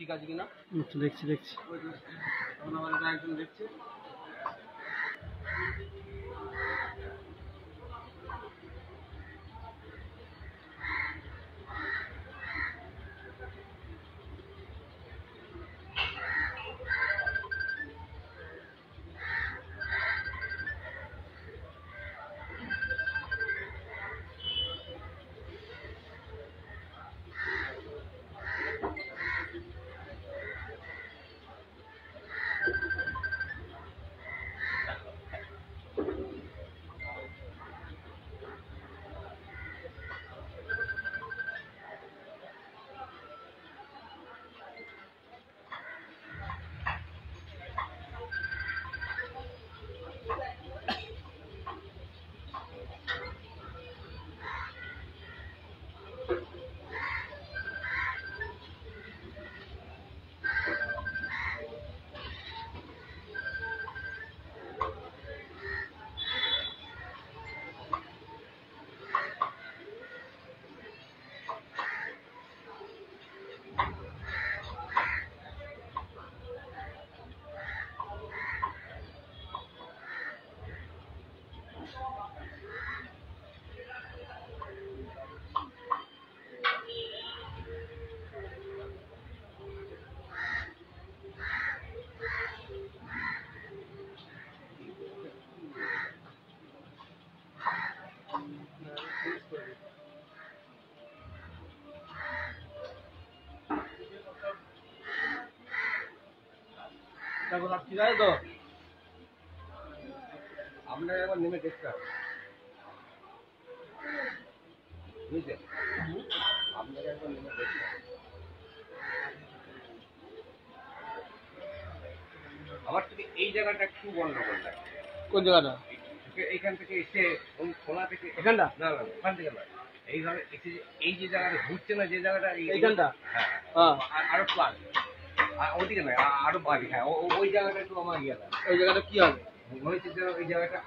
ঠিক আছে কিনা? দেখছি দেখছি। যে, আমার একজন দেখছে। এখন ঠিক আছে তো? আপনার একবার নেমে দেখতে হবে। বুঝলেন আপনাকে একবার নেমে দেখতে হবে। আমার থেকে এই জায়গাটা একটু গন্ডগোল লাগে কোন জায়গাটা? এইখান থেকে এসে ওই খোলা থেকে এখানটা? না না ওখান থেকে না এইভাবে এই যে জায়গাটা ঘুরছে না যে জায়গাটা এইখানটা? হ্যাঁ। হ্যাঁ। আর- আরও ওদিকে নয় আরও বাড়ি হ্যাঁ ওই জায়গাটা একটু আমার ইয়ে ওই জায়গাটা কি হবে? ওই জায়গাটা